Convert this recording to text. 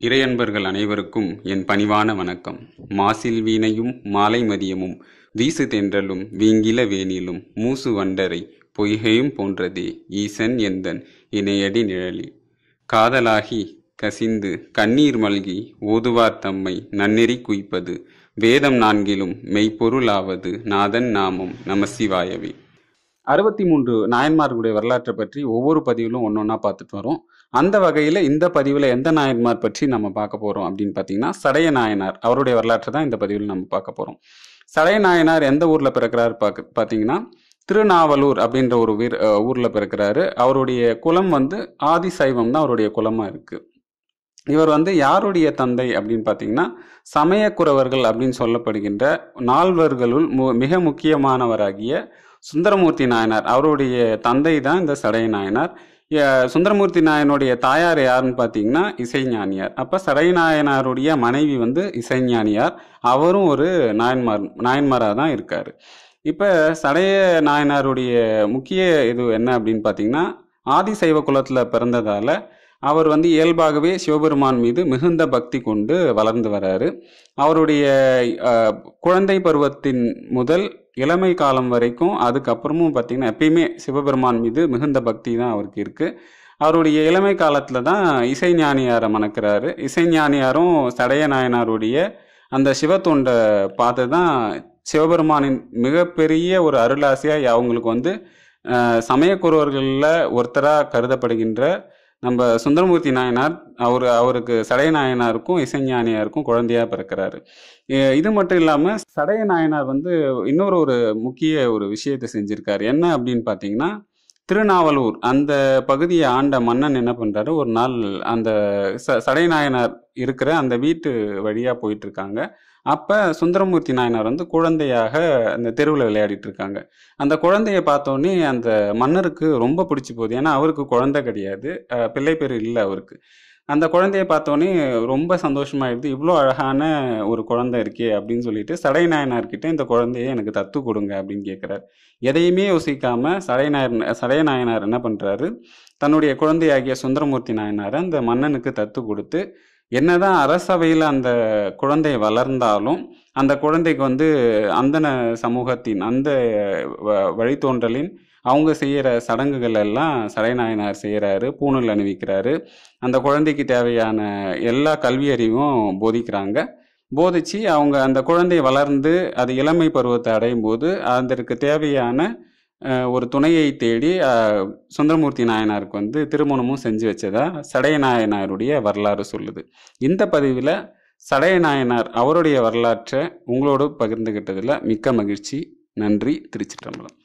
இறையன்பர்கள் அனைவருக்கும் என் பணிவான வணக்கம். மாசில் வீணையும் மாலை மதியமும் வீசு தென்றலும் வீங்கில வேணிலும் மூசு வண்டரை பொய்கையும் போன்றதே ஈசன் எந்தன் இணையடி நிழலி. காதலாகி கசிந்து கண்ணீர் மல்கி ஓதுவார் தம்மை நன்னெறி குய்ப்பது வேதம் நான்கிலும் மெய்ப்பொருளாவது நாதன் நாமம் நமசிவாயவே அறுபத்தி மூன்று நாயன்மார்களுடைய வரலாற்றை பற்றி ஒவ்வொரு பதிவிலும் ஒன்று ஒன்றா பார்த்துட்டு வரோம். அந்த வகையில் இந்த பதிவில் எந்த நாயன்மார் பற்றி நம்ம பார்க்க போகிறோம் அப்படின்னு பார்த்தீங்கன்னா சடைய நாயனார். அவருடைய வரலாற்றை தான் இந்த பதிவில் நம்ம பார்க்க போகிறோம் சடைய நாயனார் எந்த ஊரில் பிறக்கிறார் பார்க்க பார்த்தீங்கன்னா திருநாவலூர் அப்படின்ற ஒரு வீர் ஊரில் பிறக்கிறாரு. அவருடைய குலம் வந்து ஆதி சைவம் தான் அவருடைய குலமாக இருக்குது இவர் வந்து யாருடைய தந்தை அப்படின்னு பார்த்தீங்கன்னா சமயக்குறவர்கள் அப்படின்னு சொல்லப்படுகின்ற நால்வர்களுள் மு மிக முக்கியமானவராகிய சுந்தரமூர்த்தி நாயனார் அவருடைய தந்தை தான் இந்த சடைய நாயனார். சுந்தரமூர்த்தி நாயனுடைய தாயார் யாருன்னு பார்த்தீங்கன்னா இசைஞானியார் அப்போ சடைய நாயனாருடைய மனைவி வந்து இசைஞானியார் அவரும் ஒரு நாயன்மார் நாயன்மாராக தான் இருக்கார். இப்போ சடைய நாயனாருடைய முக்கிய இது என்ன அப்படின்னு பார்த்தீங்கன்னா ஆதிசைவ குலத்தில் பிறந்ததால் அவர் வந்து இயல்பாகவே சிவபெருமான் மீது மிகுந்த பக்தி கொண்டு வளர்ந்து வராரு. அவருடைய குழந்தை பருவத்தின் முதல் இளமை காலம் வரைக்கும் அதுக்கப்புறமும் பார்த்தீங்கன்னா எப்பயுமே சிவபெருமான் மீது மிகுந்த பக்தி தான் அவருக்கு இருக்குது அவருடைய இளமை காலத்தில் தான் இசைஞானியாரை மணக்கிறாரு. இசைஞானியாரும் சடைய நாயனாருடைய அந்த சிவத்தொண்டை பார்த்து தான் சிவபெருமானின் மிகப்பெரிய ஒரு அருளாசியாக அவங்களுக்கு வந்து சமயக்குறவர்களில் ஒருத்தராக கருதப்படுகின்ற நம்ம சுந்தரமூர்த்தி நாயனார் அவர் அவருக்கு சடைய நாயனாருக்கும் இசைஞானியாருக்கும் குழந்தையா பிறக்கிறாரு. இது மட்டும் இல்லாமல் சடைய நாயனார் வந்து இன்னொரு ஒரு முக்கிய ஒரு விஷயத்தை செஞ்சிருக்காரு. என்ன அப்படின்னு பார்த்தீங்கன்னா திருநாவலூர் அந்த பகுதியை ஆண்ட மன்னன் என்ன பண்றாரு? ஒரு நாள் அந்த ச சடைநாயனார் இருக்கிற அந்த வீட்டு வழியா போயிட்டு இருக்காங்க. அப்போ சுந்தரமூர்த்தி நாயனார் வந்து குழந்தையாக அந்த தெருவில் விளையாடிட்டு இருக்காங்க அந்த குழந்தைய பார்த்தோன்னே அந்த மன்னருக்கு ரொம்ப பிடிச்சி போகுது. ஏன்னா அவருக்கு குழந்தை கிடையாது. பிள்ளை பேர் இல்லை அவருக்கு. அந்த குழந்தைய பார்த்தோன்னே ரொம்ப சந்தோஷமாயிடுது. இவ்வளோ அழகான ஒரு குழந்தை இருக்கே அப்படின்னு சொல்லிட்டு சடை நாயனார்கிட்ட இந்த குழந்தைய எனக்கு தத்து கொடுங்க அப்படின்னு கேட்குறாரு எதையுமே யோசிக்காம சடை நாயர் சடைய நாயனார் என்ன பண்ணுறாரு தன்னுடைய குழந்தையாகிய சுந்தரமூர்த்தி நாயனாரை அந்த மன்னனுக்கு தத்து கொடுத்து என்னதான் அரசவையில் அந்த குழந்தை வளர்ந்தாலும் அந்த குழந்தைக்கு வந்து அந்தன சமூகத்தின் அந்த வ- வழித்தோன்றலின் அவங்க செய்கிற சடங்குகள் எல்லாம் சடைநாயனார் செய்கிறாரு பூணூல் அணிவிக்கிறாரு. அந்த குழந்தைக்கு தேவையான எல்லா கல்வி அறிவும் போதிக்கிறாங்க. போதிச்சு அவங்க அந்த குழந்தை வளர்ந்து அது இளமை பருவத்தை அடையும் போது அதற்கு தேவையான ஒரு துணையை தேடி சுந்தரமூர்த்தி நாயனாருக்கு வந்து திருமணமும் செஞ்சு வச்சதா சடைய நாயனாருடைய வரலாறு சொல்லுது. இந்த பதிவில் சடைய நாயனார் அவருடைய வரலாற்றை உங்களோடு பகிர்ந்துகிட்டதில் மிக்க மகிழ்ச்சி. நன்றி. திருச்சிற்றம்பலம்.